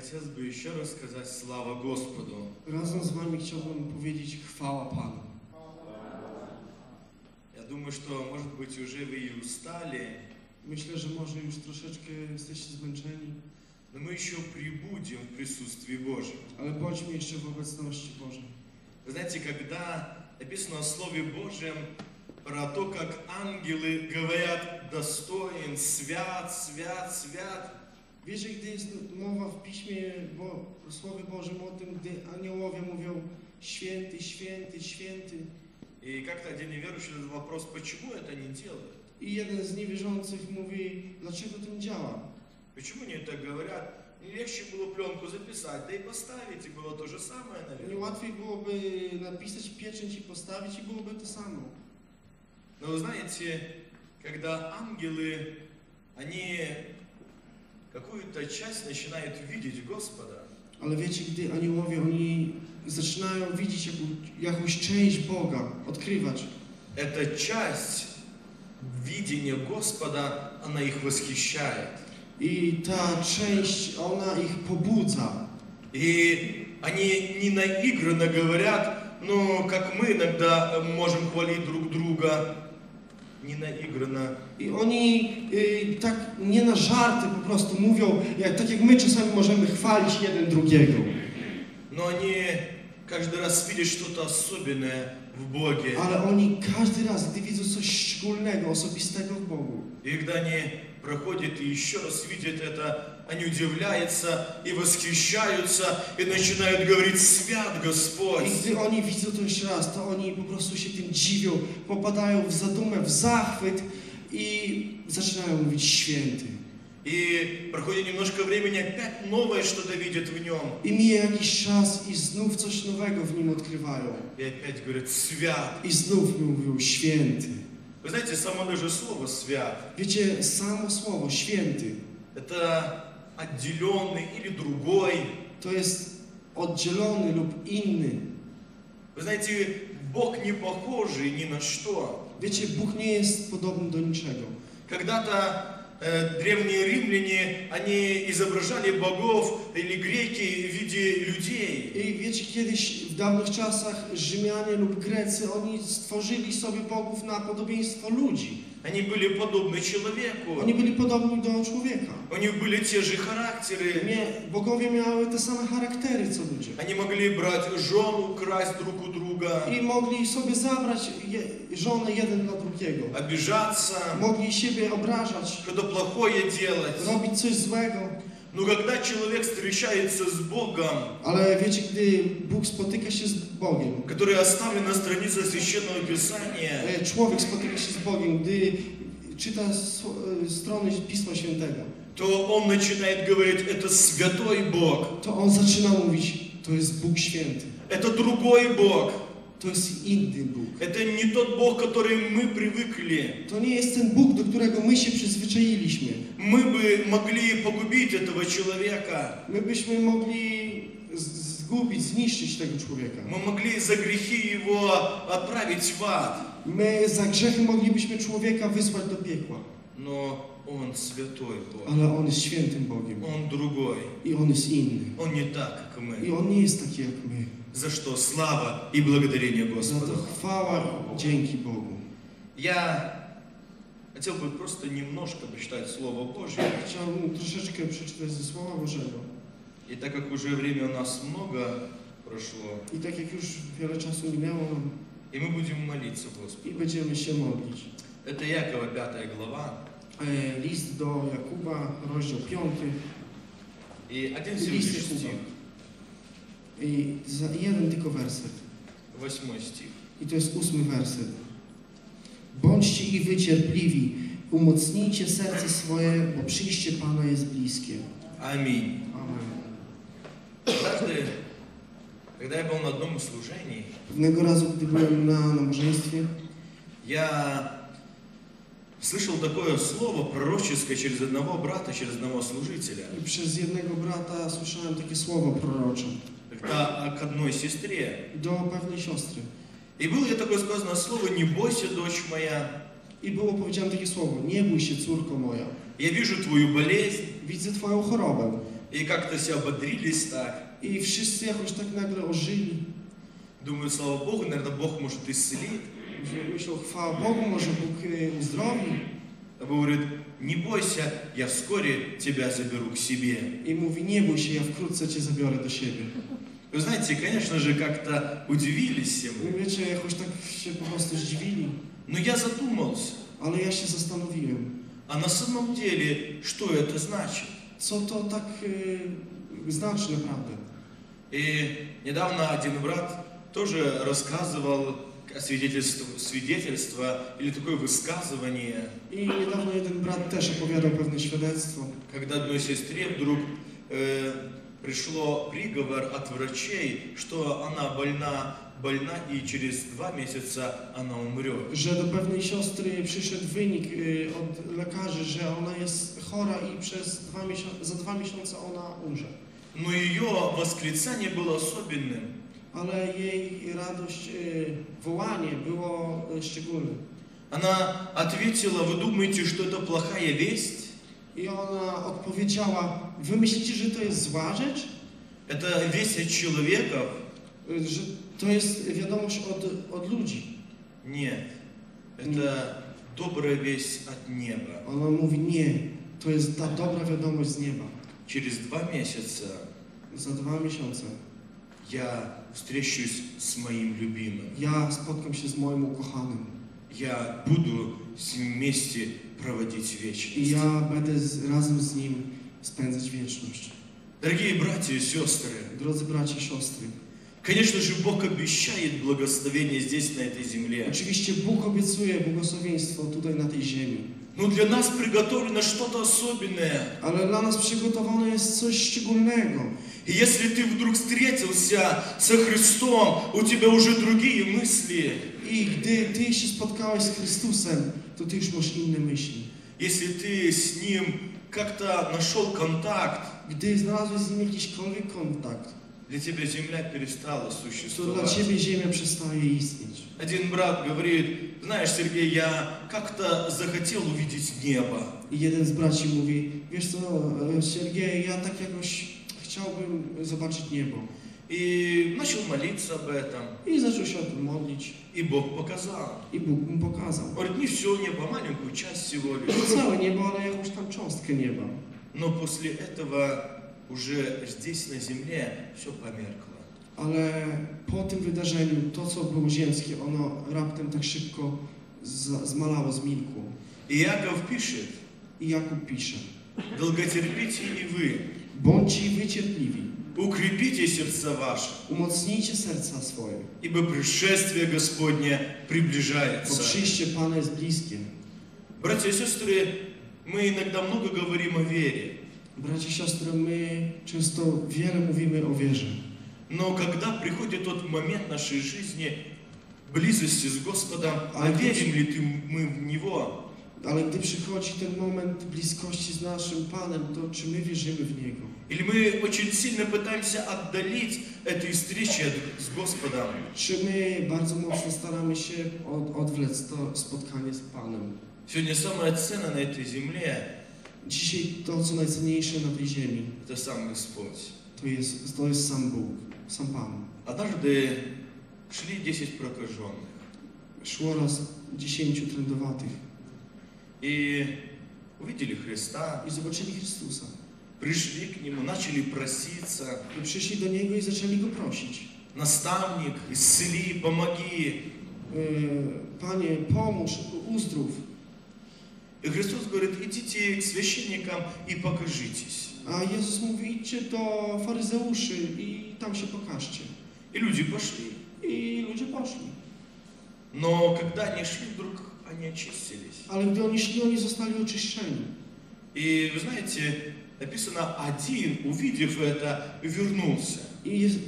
хотелось бы еще раз сказать слава Господу. Razem z Wami chciałbym powiedzieć chwała Panu. Я думаю, что, может быть, уже вы и устали, Myślę, że może już troszeczkę jesteście zmęczeni, но мы еще прибудем в присутствии Божьем. ale bądźmy jeszcze w obecności Bożej. Вы знаете, когда написано о Слове Божьем про то, как ангелы говорят достоин, свят, свят, свят, Wiecie, gdy jest mowa w Piśmie, bo, Słowie Bożym o tym, gdy aniołowie mówią święty, święty, święty и как-то один неверующий задал вопрос, почему это не делают? i jeden z niewierzących mówi, dlaczego to nie działa? Почему они так говорят? Не легче было пленку записать, да и поставить, и было то же самое, наверное. łatwiej byłoby napisać pieczęć i postawić i byłoby to samo. Но вы знаете, когда ангелы, они какую-то часть начинают видеть Господа, Ale wiecie, gdy aniołowie, oni zaczynają widzieć jaką, jakąś część Boga, odkrywać. эта часть видения Господа, она их восхищает. I ta część, ona ich pobudza. И они не наигранно говорят, ну, как мы иногда можем хвалить друг друга, не наигранно. I oni y, tak nie na żarty po prostu mówią, jak, tak jak my czasami możemy chwalić jeden drugiego. Но они каждый раз видят что-то особенное в Боге. Ale oni każdy raz, gdy widzą coś szczególnego, osobistego w Bogu, И когда они проходят и еще раз видят это, они удивляются и восхищаются и начинают говорить «Свят Господь!» i gdy oni widzą to jeszcze raz, to oni po prostu się tym dziwią, popadają w zadumę, w zachwyt i zaczynają mówić święty. И проходит немножко времени, опять новое что-то видят в нем. I mija jakiś czas i znów coś nowego w nim odkrywają. И опять говорят «Свят!» I znów mówią święty. Вы знаете, само даже слово «свят» Wiecie, samo słowo święty это отделенный или другой. to jest oddzielony lub inny. Вы знаете, Бог не похожий ни на что. Wiecie, Bóg nie jest podobny do niczego. Когда-то э, древние римляне, они изображали богов или греки в виде людей. I wiecie, kiedyś w dawnych czasach Rzymianie lub Grecy, oni stworzyli sobie bogów na podobieństwo ludzi. Они были подобны человеку. Oni byli podobni do człowieka. У них были те же характеры. Nie, bogowie miały te same charaktery co ludzie. Они могли брать жен, красть друг у друга, mogli sobie zabrać je, żonę jeden dla drugiego. обижаться, Mogli siebie obrażać, что-то плохое делать. robić coś złego. Но когда человек встречается с Богом, Ale wiecie, gdy Bóg spotyka się z Bogiem, который оставлен на странице Священного Писания, e, człowiek spotyka się z Bogiem, gdy czyta e, strony Pisma Świętego, то он начинает говорить, это святой Бог, to on zaczyna mówić, to jest Bóg święty. это другой Бог, To jest inny Bóg. это не тот Бог, который мы привыкли. To nie jest ten Bóg, do którego my się przyzwyczailiśmy. Мы бы могли pogубить этого человека, My byśmy mogli z- zgubić, zniszczyć tego człowieka. мы могли за грехи его отправить в ад, My za grzechy moglibyśmy człowieka wysłać do piekła. но Он святой Бог, Ale on jest świętym Bogiem. Он другой, I on jest inny. Он не так, как I мы. on nie jest taki jak my. За что слава и благодарение Господу. chwała, dzięki Bogu. Я хотел бы просто немножко прочитать Слово Божье. Chciałbym troszeczkę przeczytać ze Słowa Bożego. И так как уже время у нас много прошло, I tak jak już wiele czasu minęło и мы будем молиться Господу. będziemy się modlić. Это Якова 5 глава. E, List do Jakuba, rozdział 5. И один стих, I za jeden tylko werset. восьмой стих. I to jest ósmy werset. Bądźcie i wy cierpliwi, umocnijcie serce swoje, bo przyjście Pana jest bliskie. Аминь. Amen. Однажды, когда я был на одном из служений, Pewnego razu, gdy byłem na nabożeństwie, я слышал такое слово пророческое через одного брата, через одного служителя. i przez jednego brata słyszałem takie słowo prorocze Когда к одной сестре. do pewnej siostry. И было ей такое сказано слово «Не бойся, дочь моя, I było powiedziane takie słowo, nie bój się córko moja, я вижу твою болезнь, widzę Twoją chorobę, И как-то все ободрились так. I wszyscy jakoś tak nagle ożyli. Думаю, слава Богу, наверное, Бог может исцелить. Że Myślą, chwała Bogu, może Bóg uzdrowi. Говорит, не бойся, я вскоре тебя заберу к себе. I mówi, nie bój się, ja wkrótce Cię zabiorę do siebie. Вы знаете, конечно же, как-то удивились I мы. wiecie, jakoś tak się po prostu zdziwili. Но я задумался, Ale ja się zastanowiłem, а на самом деле, что это значит? co to tak y, znaczy naprawdę. И недавно один брат тоже рассказывал свидетельство, свидетельство или такое высказывание, I niedawno jeden brat też opowiadał pewne świadectwo, когда одной сестре вдруг э, пришло приговор от врачей, что она больна, больна и через два месяца она умрет. że do pewnej siostry przyszedł wynik y, od lekarzy, że ona jest chora i przez dwa miesiące, za dwa miesiące ona umrze. Но ее восклицание было особенным. Ale jej radość, wołanie było szczególne. Она ответила, вы думаете, что это плохая весть? I ona odpowiedziała, wy myślicie, że to jest zła rzecz? Это весть от человеков? Y, Że to jest wiadomość od, od ludzi. Нет. Это добрая весть от неба. Ona mówi, nie, to jest ta dobra wiadomość z nieba. Через два месяца Za dwa miesiące я встречусь с моим любимым. spotkam się z moim ukochanym. Я буду с ним вместе проводить вечность. ja będę z, razem z nim spędzać wieczność. Дорогие братья и сестры, Drodzy bracia, siostry, конечно же, Бог обещает благословение здесь, на этой земле. oczywiście Bóg obiecuje błogosławieństwo tutaj na tej ziemi, Но для нас приготовлено что-то особенное. ale dla nas przygotowane jest coś szczególnego. И если ты вдруг встретился со Христом, у тебя уже другие мысли. I gdy ty się spotkałeś z Chrystusem, to ty już masz inne myśli. Если ты с Ним как-то нашел контакт, Gdy znalazłeś z nim jakiśkolwiek kontakt, для тебя земля перестала существовать. ciebie ziemia przestaje istnieć. Один брат говорит, знаешь, Сергей, я как-то захотел увидеть небо. I jeden z braci mówi, wiesz co, e, Siergiej, ja tak jakoś chciałbym zobaczyć niebo. И начал молиться об этом. Się o tym modlić. И Бог показал. I Bóg mu pokazał. Говорит, не все небо, маленькую часть всего лишь. Nie całe niebo, ale jakąś tam cząstkę nieba. Но после этого уже здесь на земле все померкло. Ale po tym wydarzeniu, to co było ziemskie, ono raptem tak szybko za- zmalało, zmilkło. И Иаков пишет, I Jakub pisze, долготерпите и вы, bądźcie wycierpliwi, укрепите сердца ваши, umocnijcie serca swoje, ибо пришествие Господне bo приближается. przyjście Pana jest bliskie. Братья и сестры, мы иногда много говорим о вере, Bracia, siostry, my często wiele mówimy o wierze. но когда приходит тот момент нашей жизни близости с Господом, а А верим ли ты, мы в Него? Ale gdy przychodzi ten moment bliskości z naszym Panem, to czy my wierzymy w Niego? Или мы очень сильно пытаемся отдалить этой встречи от- с Господом? Czy my bardzo mocno staramy się od, odwlec to spotkanie z Panem? Сегодня самое ценное на этой земле Dzisiaj to, co najcenniejsze na tej ziemi, – это сам Господь. to jest, to jest sam Bóg, sam Pan. Однажды шли 10 прокаженных, Szło raz dziesięciu trędowatych и увидели Христа, i zobaczyli Chrystusa. пришли к Нему, начали проситься, I przyszli do Niego i zaczęli Go prosić. наставник, исцели, помоги. Yy, Panie, pomóż, uzdrów. И Христос говорит, идите к священникам и покажитесь. A Jezus mówi, idźcie do faryzeuszy i tam się pokażcie. И люди пошли. I ludzie poszli. Но когда они шли, вдруг они очистились. Ale gdy oni szli, oni zostali oczyszczeni. И вы знаете, написано, один, увидев это, вернулся. Jest,